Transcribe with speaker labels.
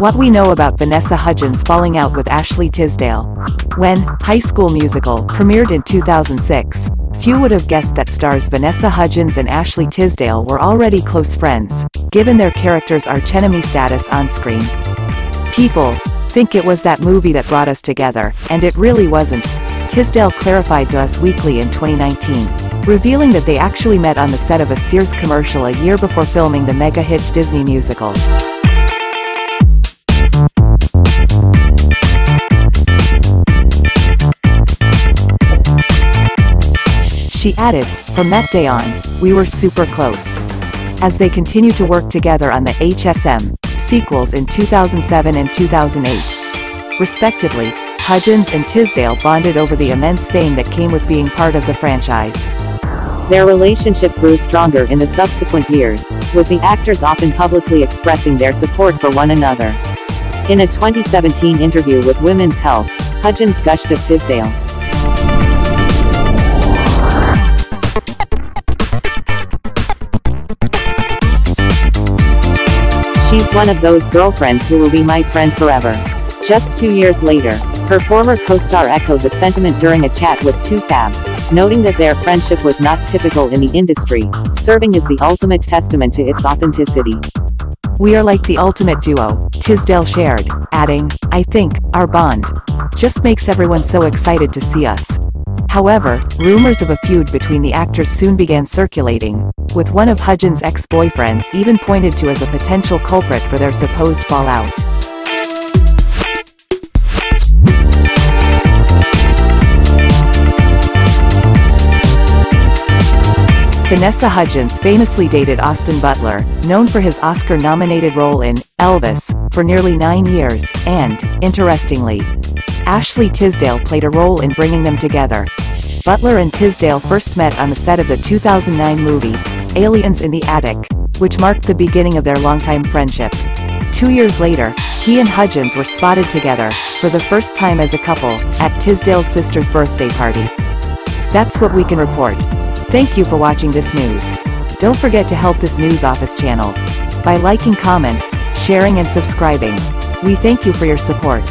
Speaker 1: What we know about Vanessa Hudgens falling out with Ashley Tisdale. When High School Musical premiered in 2006, few would have guessed that stars Vanessa Hudgens and Ashley Tisdale were already close friends, given their characters' archenemy status on screen. People think it was that movie that brought us together, and it really wasn't. Tisdale clarified to Us Weekly in 2019, revealing that they actually met on the set of a Sears commercial a year before filming the mega-hit Disney musical. She added, from that day on, we were super close. As they continued to work together on the HSM sequels in 2007 and 2008. Respectively, Hudgens and Tisdale bonded over the immense fame that came with being part of the franchise.
Speaker 2: Their relationship grew stronger in the subsequent years, with the actors often publicly expressing their support for one another. In a 2017 interview with Women's Health, Hudgens gushed of Tisdale. She's one of those girlfriends who will be my friend forever. Just two years later, her former co-star echoed the sentiment during a chat with Toofab, noting that their friendship was not typical in the industry, serving as the ultimate testament to its authenticity.
Speaker 1: We are like the ultimate duo, Tisdale shared, adding, I think, our bond just makes everyone so excited to see us. However, rumors of a feud between the actors soon began circulating, with one of Hudgens' ex-boyfriends even pointed to as a potential culprit for their supposed fallout. Vanessa Hudgens famously dated Austin Butler, known for his Oscar-nominated role in Elvis, for nearly nine years, and, interestingly, Ashley Tisdale played a role in bringing them together. Butler and Tisdale first met on the set of the 2009 movie, Aliens in the Attic, which marked the beginning of their longtime friendship. Two years later, he and Hudgens were spotted together, for the first time as a couple, at Tisdale's sister's birthday party. That's what we can report. Thank you for watching this news. Don't forget to help this news office channel by liking comments, sharing and subscribing. We thank you for your support.